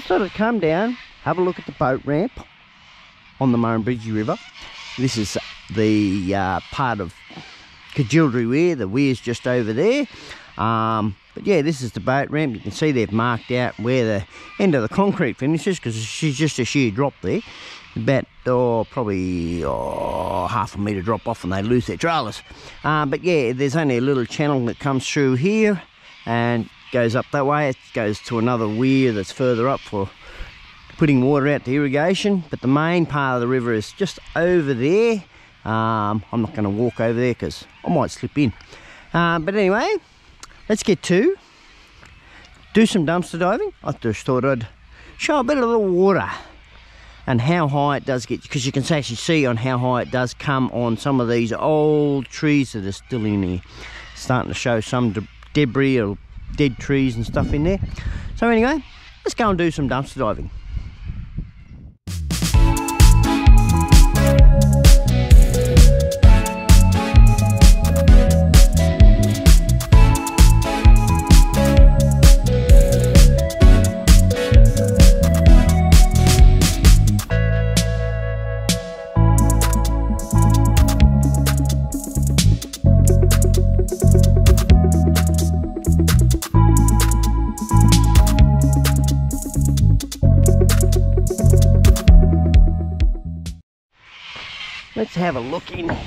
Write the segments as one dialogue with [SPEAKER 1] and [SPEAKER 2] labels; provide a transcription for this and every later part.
[SPEAKER 1] thought I'd come down, have a look at the boat ramp on the Murrumbidgee River. This is the uh, part of Gogeldrie Weir, the weir's just over there. Um, but yeah, this is the boat ramp. You can see they've marked out where the end of the concrete finishes because she's just a sheer drop there. About, oh, probably oh, half a metre drop off and they lose their trailers. Uh, but yeah, there's only a little channel that comes through here and goes up that way. It goes to another weir that's further up for putting water out to irrigation. But the main part of the river is just over there. Um, I'm not going to walk over there because I might slip in. Uh, but anyway, let's get to do some dumpster diving. I just thought I'd show a bit of the water and how high it does get because you can actually see on how high it does come on some of these old trees that are still in here starting to show some de debris or dead trees and stuff in there. So anyway let's go and do some dumpster diving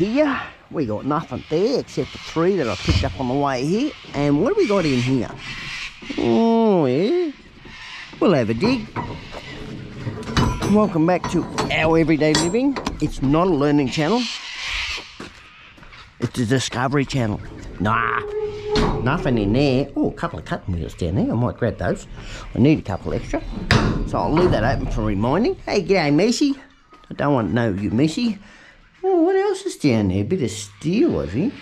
[SPEAKER 1] here. We got nothing there except for three that I picked up on the way here. And what do we got in here? Oh, yeah. We'll have a dig. Welcome back to our everyday living. It's not a learning channel. It's a discovery channel. Nah, nothing in there. Oh, a couple of cutting wheels down there. I might grab those. I need a couple extra. So I'll leave that open for reminding. Hey, g'day, Missy. I don't want to know you, Missy. Oh, what else is down there? A bit of steel, I think.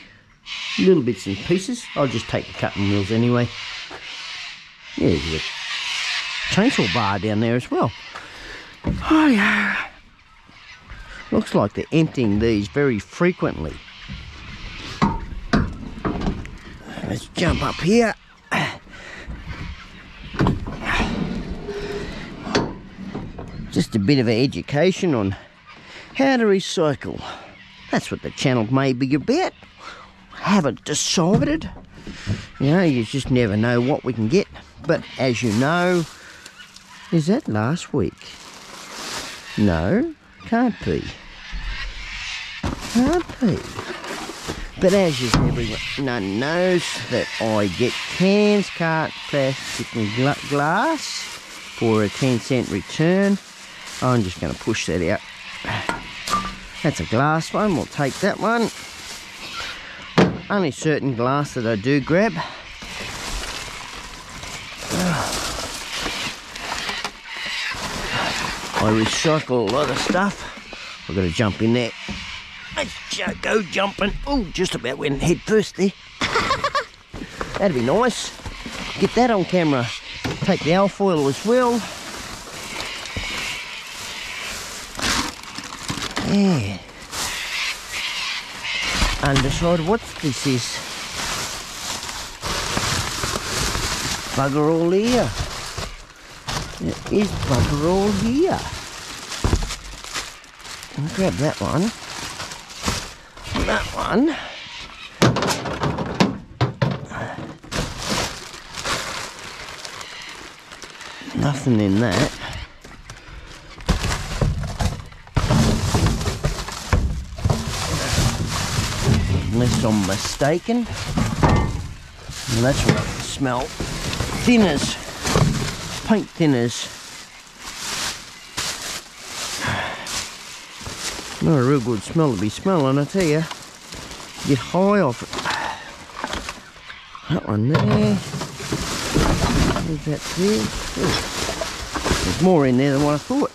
[SPEAKER 1] Little bits and pieces. I'll just take the cutting wheels anyway. Yeah, there's a chainsaw bar down there as well. Oh, yeah. Looks like they're emptying these very frequently. Let's jump up here. Just a bit of education on how to recycle. That's what the channel may be about. Haven't decided. You know, you just never know what we can get. But as you know, is that last week? No, can't be. Can't be. But as you everyone knows that I get cans, cart, plastic and gla glass for a 10 cent return. I'm just going to push that out. That's a glass one, we'll take that one. Only certain glass that I do grab. I recycle a lot of stuff. I've got to jump in there. Let's go jumping. Oh, just about went head first there. That'd be nice. Get that on camera. Take the alfoil as well. Yeah. Undecided what this is. Bugger all here. Bugger all here. I'll grab that one. That one. Nothing in that. Unless I'm mistaken. And that's what I smell. Thinners. Paint thinners. Not a real good smell to be smelling, I tell you. Get high off it. That one there. Leave that there. Ooh. There's more in there than what I thought.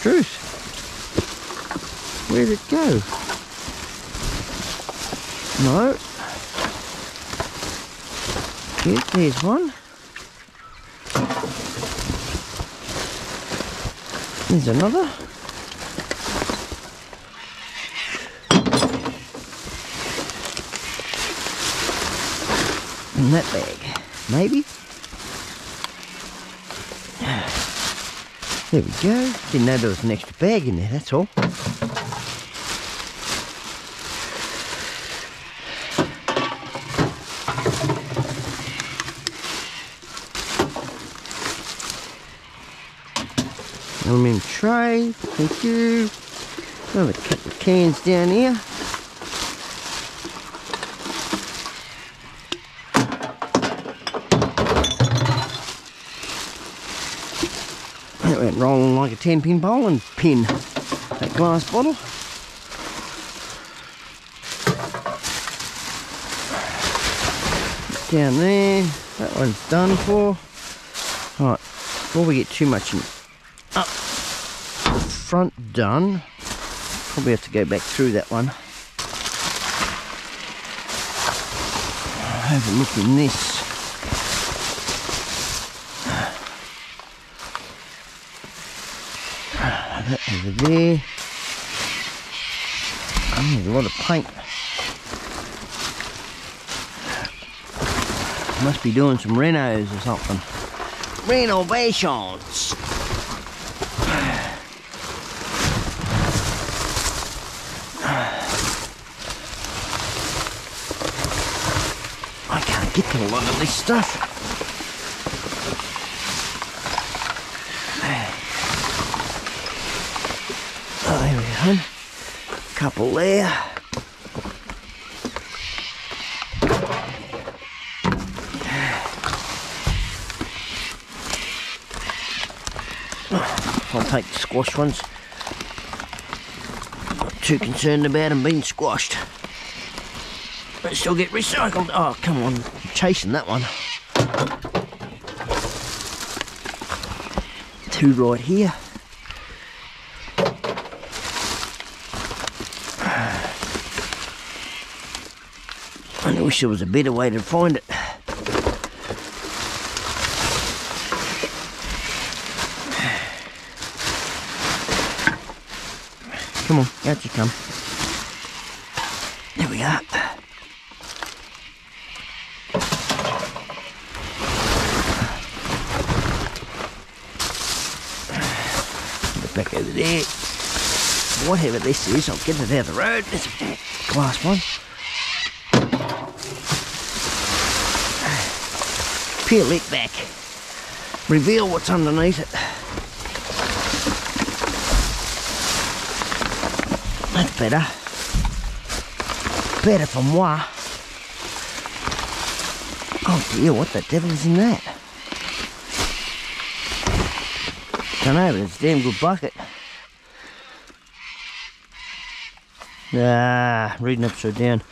[SPEAKER 1] Truth. Where'd it go? No. Yes, there's one. There's another. In that bag, maybe. There we go. Didn't know there was an extra bag in there, that's all. Tray, thank you. Another couple of cans down here. That went rolling like a 10 pin bowling pin, that glass bottle. Down there, that one's done for. Alright, before we get too much in, up front done, probably have to go back through that one. Have a look in this. that over there. Oh, there's a lot of paint. Must be doing some renos or something. Renovations. Get a lot of this stuff. Oh, there we go. Couple there. I'll take the squash ones. Not too concerned about them being squashed. But still get recycled. Oh, come on. Chasing that one. Two right here. I wish there was a better way to find it. Come on, out you come. There we are. Get back over there. Whatever this is, I'll get it out of the road. There's a glass one. Peel it back. Reveal what's underneath it. That's better. Better for moi. Oh dear, what the devil is in that? Don't know, but it's a damn good bucket. Ah, reading upside down.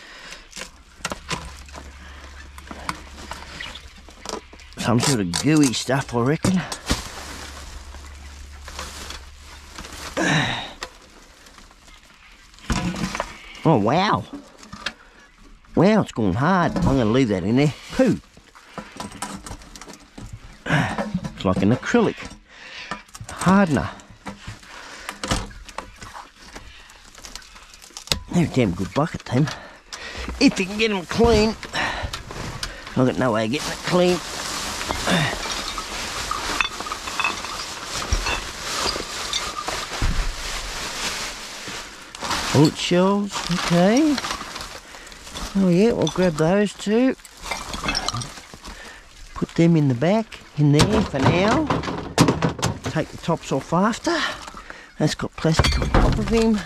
[SPEAKER 1] Some sort of gooey stuff, I reckon. Oh wow. Wow, it's gone hard. I'm gonna leave that in there. Poo. It's like an acrylic hardener. They're damn good bucket, them. If you can get them clean. I've got no way of getting it clean. Boot shells, okay. Oh yeah, we'll grab those too. Put them in the back, in there for now. Take the tops off after. That's got plastic on top of him.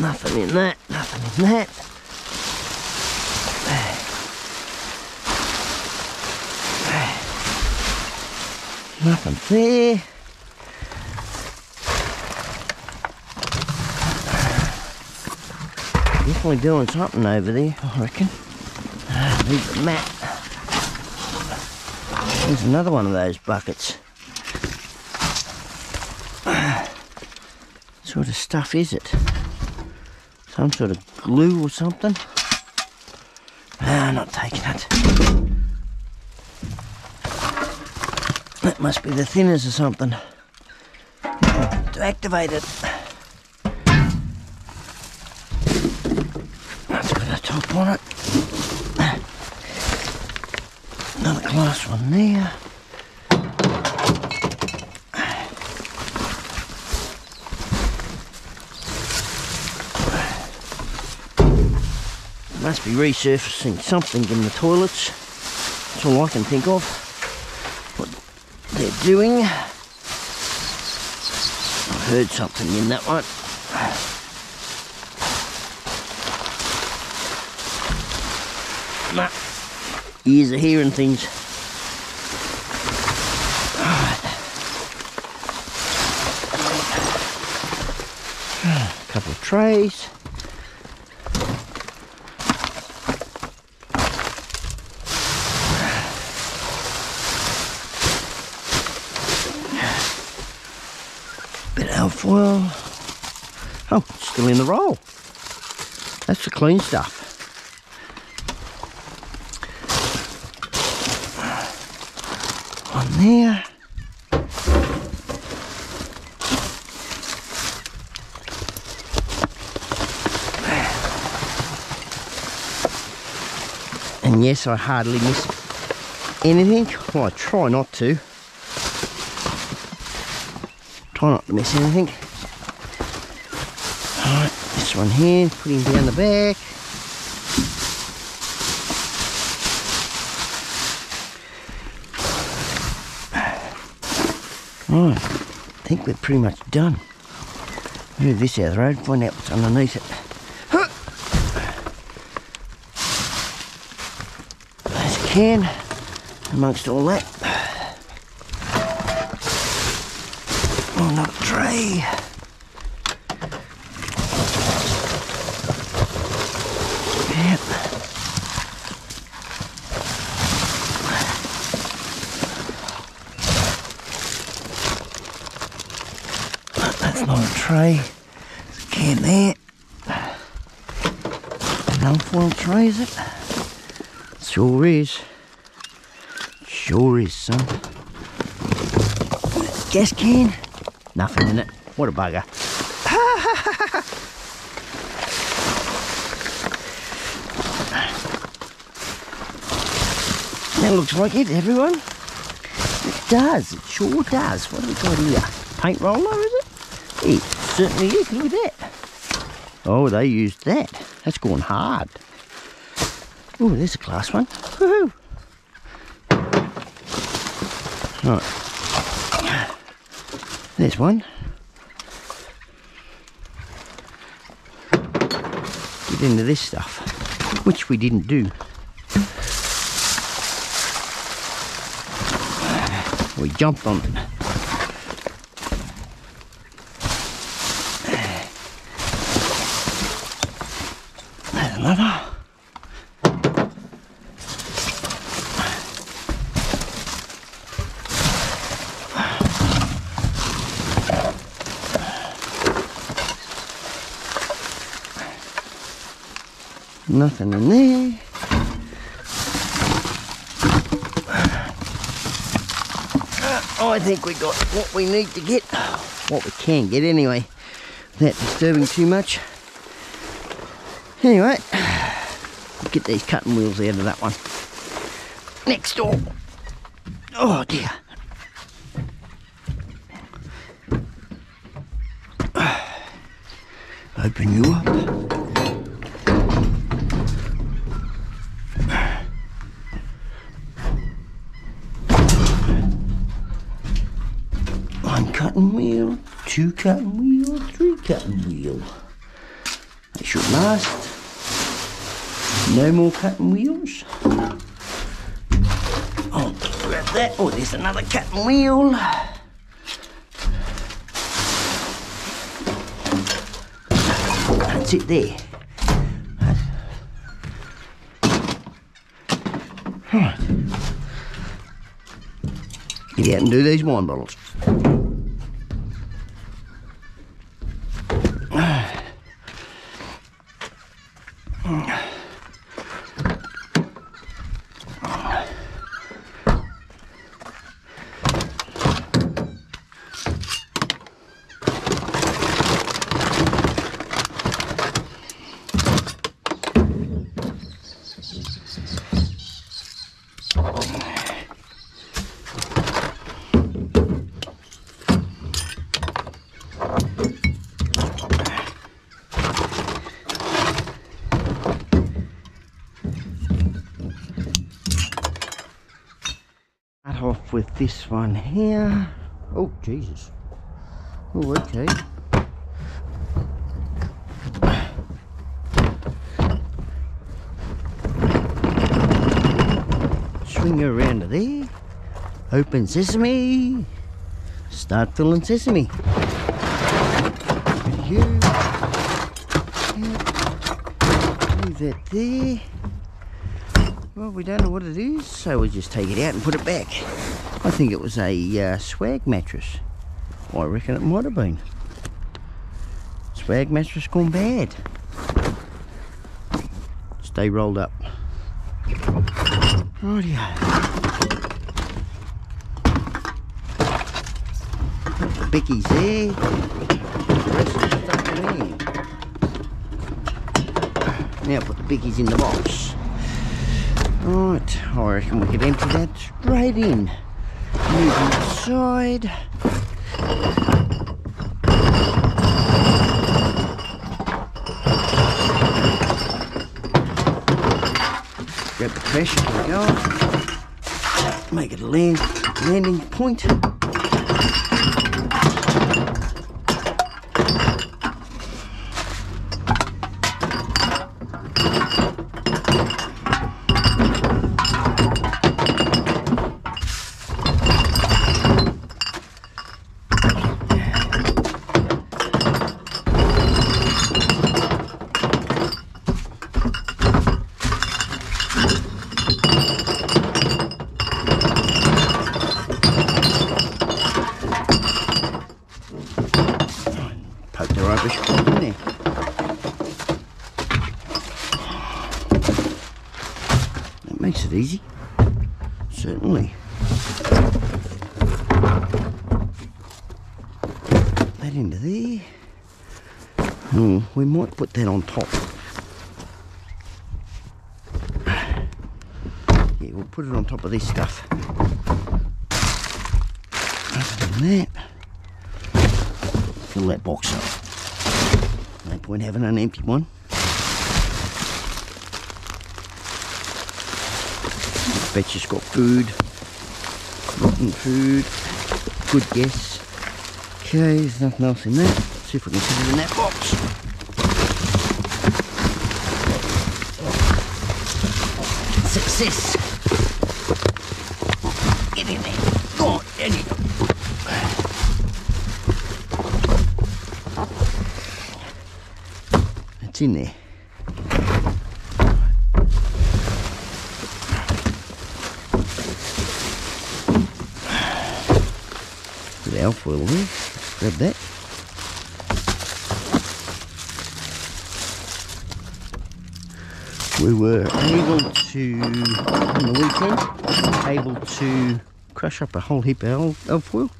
[SPEAKER 1] Nothing in that, nothing in that. Nothing there. Definitely doing something over there, I reckon. Leave the mat. There's another one of those buckets. What sort of stuff is it? some sort of glue or something. Ah, not taking it. That must be the thinners or something. Hmm, to activate it. Let's put a top on it. Another glass one there. Must be resurfacing something in the toilets. That's all I can think of. What they're doing. I heard something in that one. Nah. Ears are hearing things. A couple of trays. Bit of alfoil. Oh, it's still in the roll. That's the clean stuff. One there. And yes, I hardly miss anything. Well, I try not to. Try not to miss anything. One here, put him down the back. Right, I think we're pretty much done. Move this out of the road, find out what's underneath it. There's a can amongst all that. Another tray. That's not a tray. There's a can there. An alfoil tray, is it? Sure is. Sure is, son. Gas can. Nothing in it. What a bugger. that looks like it, everyone. It does. It sure does. What have we got here? Paint roller, is it? It certainly is. Look at that. Oh, they used that. That's gone hard. Oh, there's a class one. Woohoo! Right. There's one. Get into this stuff, which we didn't do. We jumped on it. Nothing in there. Oh, I think we got what we need to get. What we can get anyway. Without disturbing too much. Anyway, get these cutting wheels out of that one. Next door. Oh dear. Open you up. One cutting wheel, two cutting wheel, three cutting wheel. They should last. No more cutting wheels. Oh, grab that. Oh, there's another cutting wheel. That's it there. Right. Get out and do these wine bottles. Jesus. Oh, okay. Swing around to there. Open sesame. Start filling sesame. Good you. Leave that there. Well, we don't know what it is, so we'll just take it out and put it back. I think it was a uh, swag mattress. I reckon it might have been. Swag mattress gone bad. Stay rolled up. Rightio. Becky's there. The there. Now put the bickies in the box. Right, I reckon we could empty that straight in. Move inside. Pressure, here we go. Make it a land, landing point. Poke the rubbish in there. That makes it easy. Certainly. That into there. Hmm, we might put that on top. Yeah, we'll put it on top of this stuff. Other than that, fill that box up. No point having an empty one. Bet you's got food. Rotten food. Good guess. Okay, there's nothing else in that. See if we can put it in that box. Success. Get in there. Go on, there you go. There. Put alfoil there. Grab that. We were able to, on the weekend, able to crush up a whole heap of al- alfoil.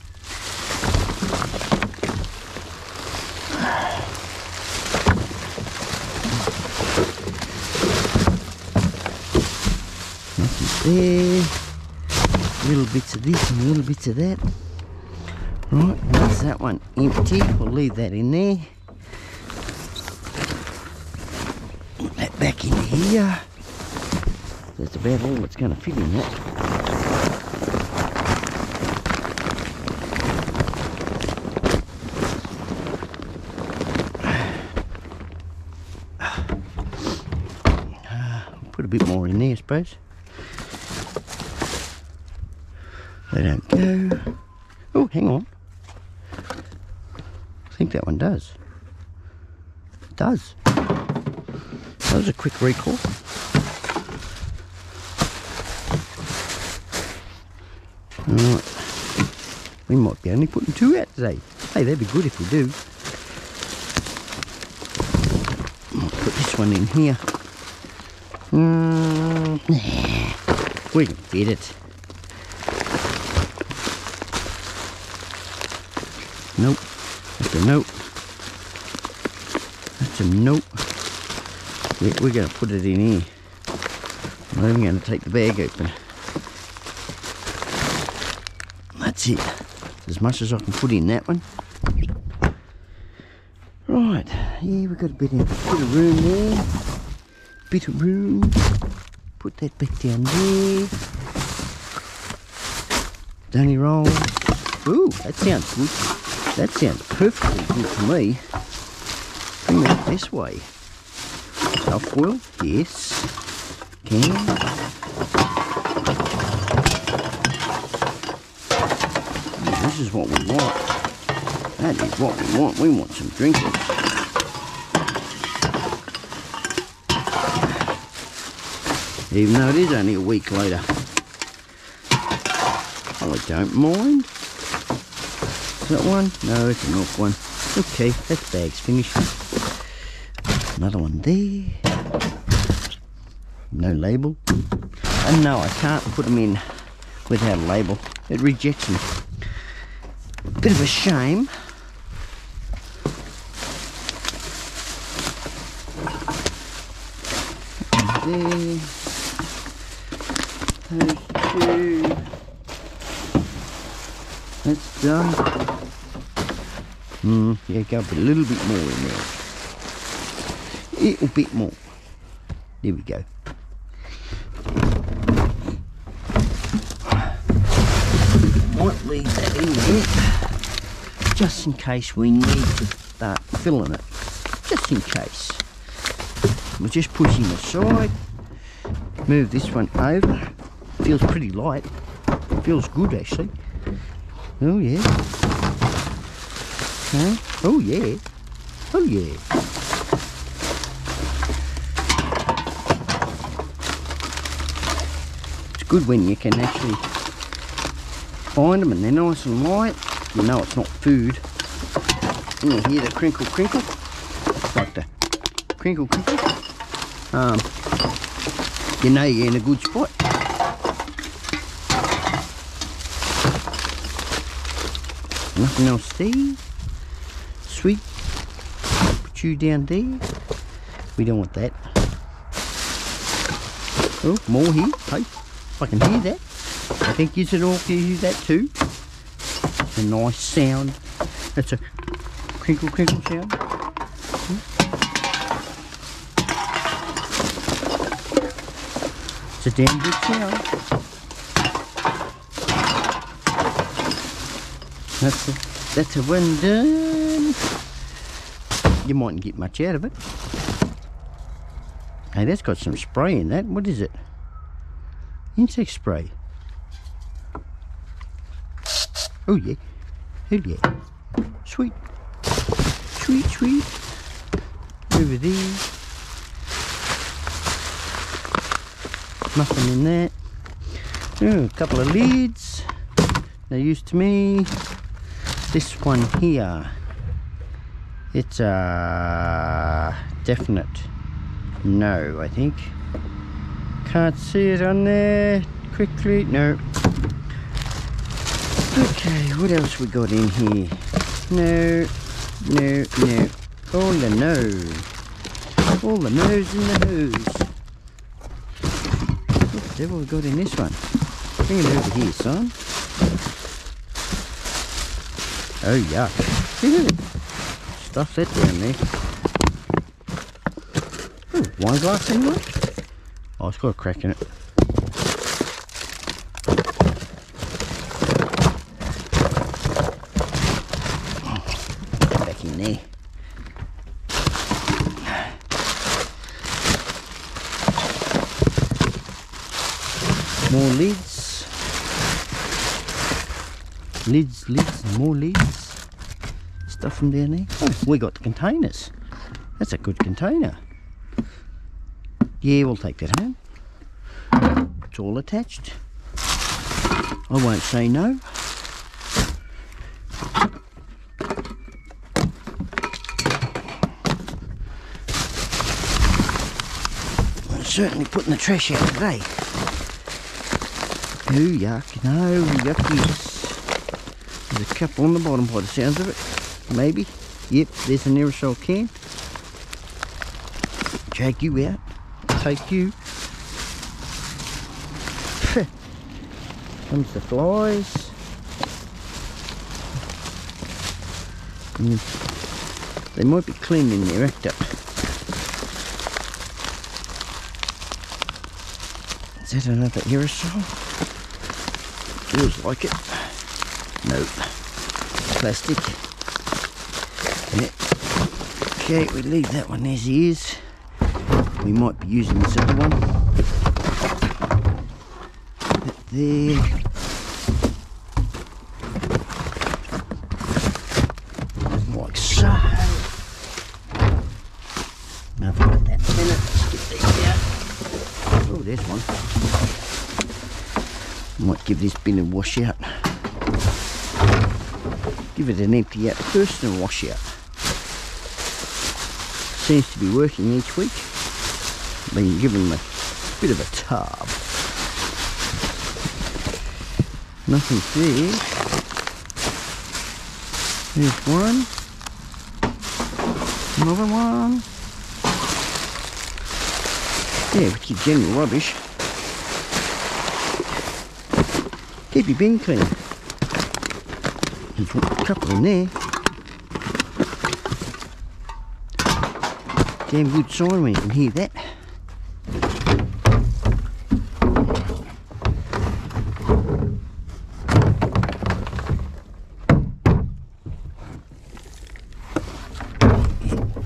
[SPEAKER 1] Nothing there. Eh, little bits of this and little bits of that. Right, that's that one empty. We'll leave that in there. Put that back in here. That's about all that's going to fit in that. Ah, put a bit more in there, I suppose. They don't go. Oh, hang on. I think that one does. It does. That was a quick recall. Alright. We might be only putting two out today. Hey, that'd be good if we do. I'll put this one in here. Mm, we can fit it. Nope. That's a nope. That's a nope. Yeah, we're going to put it in here. I'm not even going to take the bag open. That's it. As much as I can put in that one. Right. Yeah, we've got a bit of, bit of room there. Bit of room. Put that back down there. Donny roll. Ooh, that sounds good. That sounds perfectly good to me. Bring it this way. Boil, yes. Can. This is what we want. That is what we want. We want some drinkers. Even though it is only a week later. Oh, I don't mind. Is that one? No, it's a milk one. Okay, that's bags finished. Another one there. No label. And no, I can't put them in without a label. It rejects them. Bit of a shame. And there. Those two. That's done. Hmm, yeah, go a little bit more in there. A little bit more. There we go. Might leave that in there, just in case we need to start filling it. Just in case. We're just pushing aside. Move this one over. Feels pretty light. Feels good actually. Oh yeah. Huh? Oh yeah. Oh yeah. It's good when you can actually find them and they're nice and light. You know it's not food. And you hear the crinkle crinkle. It's like the crinkle crinkle. Um, you know you're in a good spot. Nothing else there. Sweet. Put you down there. We don't want that. Oh, more here. Hey, I can hear that. I think you should all hear that too. It's a nice sound. That's a crinkle crinkle sound. It's a damn good sound. That's a, that's a done. You mightn't get much out of it. Hey, that's got some spray in that. What is it? Insect spray. Oh yeah. Oh yeah. Sweet. Sweet, sweet. Over there. Nothing in that. Oh, a couple of lids. They're used to me. This one here. It's a definite no, I think. Can't see it on there quickly. No. Okay, what else we got in here? No, no, no. All the no. All the no's in the who's. What the devil we got in this one? Bring it over here, son. Oh, yuck. Stuff that down there. Ooh, wine glass anyway? Oh, it's got a crack in it. Back in there. More lids. Lids, lids, more lids. Stuff from down there. Oh, we got the containers. That's a good container. Yeah, we'll take that home. It's all attached. I won't say no. I'm certainly putting the trash out today. Oh yuck, no yuckies. There's a couple on the bottom by the sounds of it. Maybe. Yep, there's an aerosol can. Drag you out. Take you. Comes the flies. Mm. They might be clean in there, act up. Is that another aerosol? Feels like it. No. Plastic. Okay, we leave that one as is. We might be using this other one. That there. Like so. Now that. Oh, there's one. Might give this bin a wash out. Give it an empty out first and wash out. Seems to be working each week. Been giving them a bit of a tub. Nothing there. There's one. Another one. Yeah, we keep general rubbish. Keep your bin clean. There's a couple in there. Damn good sign when you can hear that.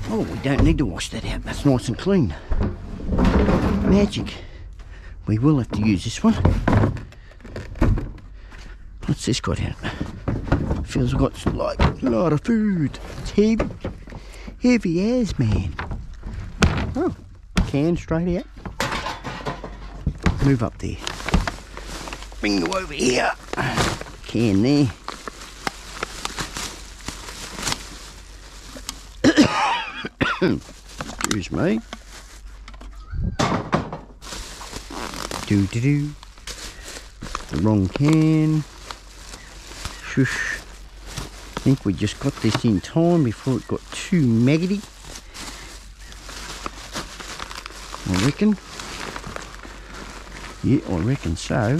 [SPEAKER 1] Oh, we don't need to wash that out. That's nice and clean. Magic. We will have to use this one. What's this got in it? Feels got like a lot of food. It's heavy. Heavy as man. Can straight out. Move up there. Bring you over here. Can there. Excuse me. Do do do. The wrong can. Shush. I think we just got this in time before it got too maggoty. I reckon. Yeah, I reckon so.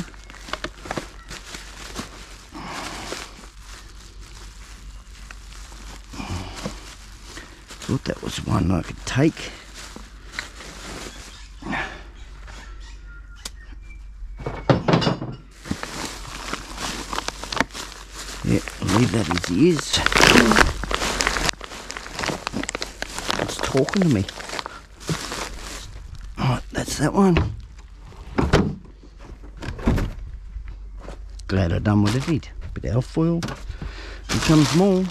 [SPEAKER 1] Thought that was one I could take. Yeah, I'll leave that as is. It's talking to me. That one. Glad I done what I did. Bit of alfoil. Becomes more.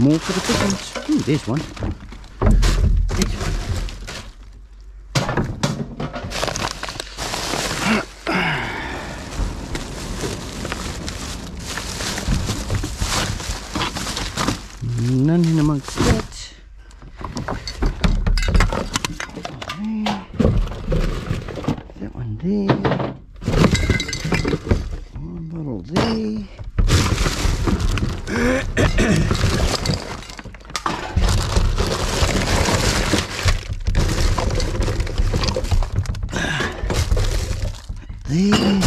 [SPEAKER 1] More for the pickings. Ooh, there's one. There's one. None in amongst that. That one there. One bottle there. there.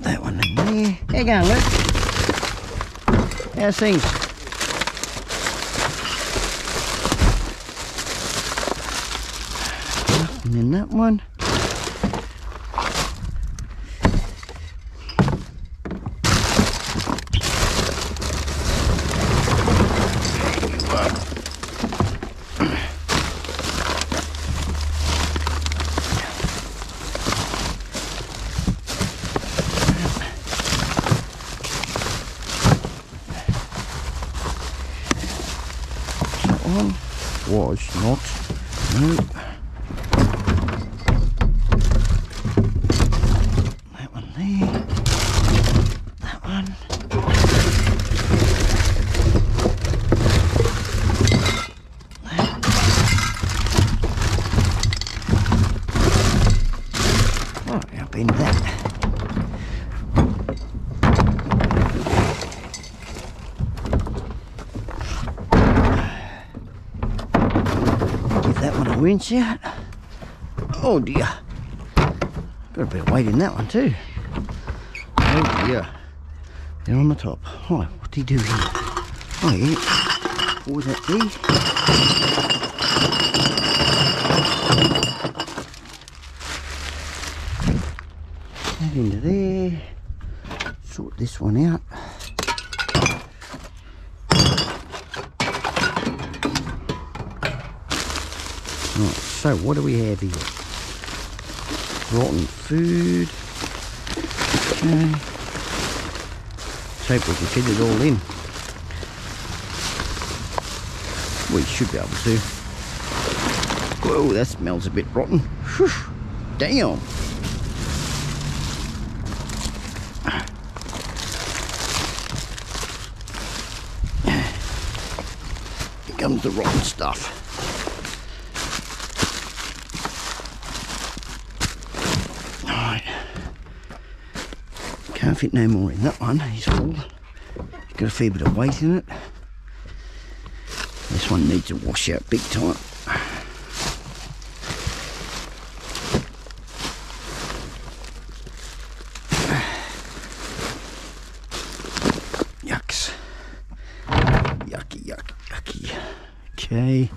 [SPEAKER 1] That one in you going, Luke? How's things? And then that one. That one was not. No. That one there. That one. In that. Give that one a rinse out. Oh dear. Got a bit of weight in that one too. Oh dear. They're on the top. Oh, what do you do here? Oh yeah. What was that there? Sort this one out. Right, so what do we have here? Rotten food. Okay. Let's hope we can fit it all in. We should be able to. Whoa, that smells a bit rotten. Whew, damn. Comes the rotten stuff. Alright. Can't fit no more in that one, he's full. Got a fair bit of weight in it. This one needs a wash out big time. Yucks. Yucky, yucky, yucky. Okay.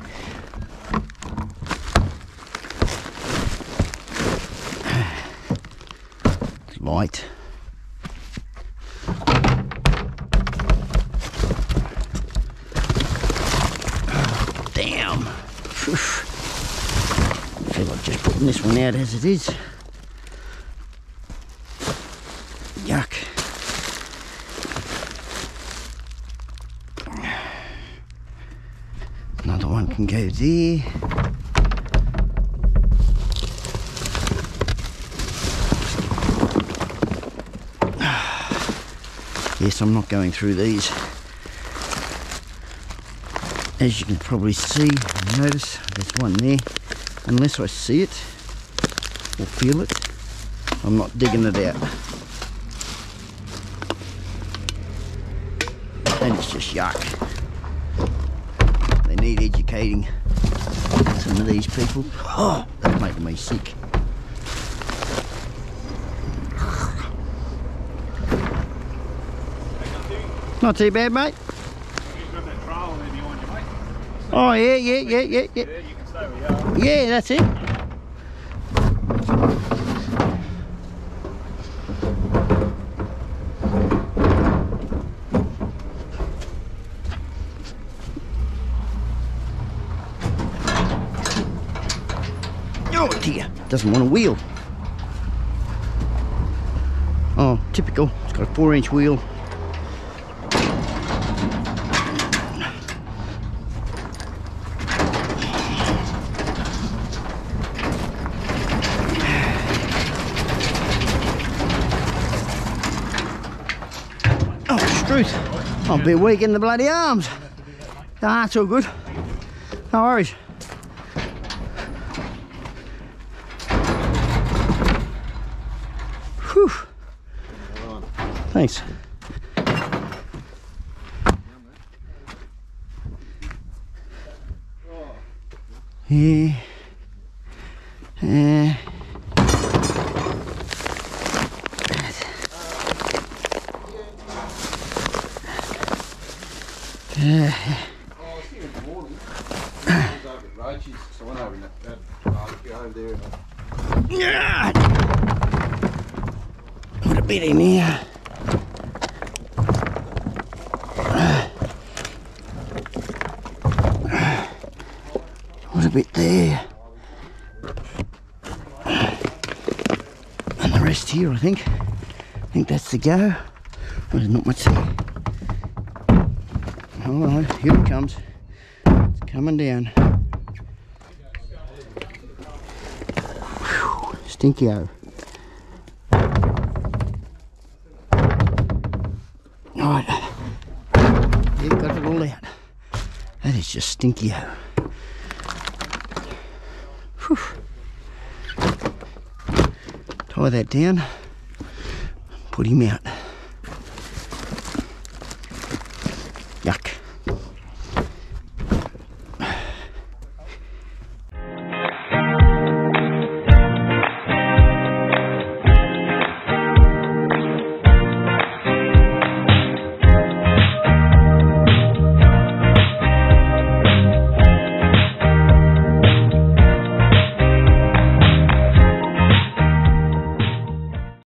[SPEAKER 1] It's light. Damn. Phew. I feel like just as it is. Yuck. Another one can go there. Yes, I'm not going through these. As you can probably see, notice there's one there. Unless I see it or feel it, I'm not digging it out. And it's just yuck. They need educating. Some of these people. Oh, that's making me sick. Not too bad, mate.
[SPEAKER 2] Grab that trail there behind you, mate.
[SPEAKER 1] Oh, yeah, yeah, yeah, yeah, yeah.
[SPEAKER 2] Yeah, you can stay where you are.
[SPEAKER 1] Yeah, that's it. Oh dear, doesn't want wheel. Oh, typical. It's got a four inch wheel. Oh, Struth. A bit weak in the bloody arms. Ah, all good. No worries. Whew. Thanks. Yeah. Yeah. Yeah.
[SPEAKER 3] Oh, I was here in the morning. I was over at Roach's, so I went over in that, that barbecue over there. And
[SPEAKER 1] Yeah. Put a bit in here. Put a bit there. And the rest here, I think. I think that's the go. There's not much there. No, here it comes. It's coming down. Stinky-o. Right. Yeah, got it all out. That is just stinky-o. Whew. Tie that down. Put him out.